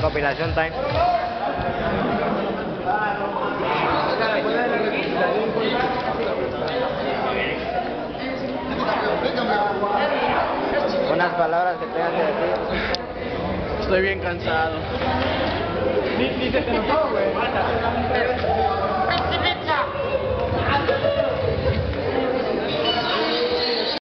Recopilación time. Unas palabras que tengas que decir. Estoy bien cansado. Ni, güey.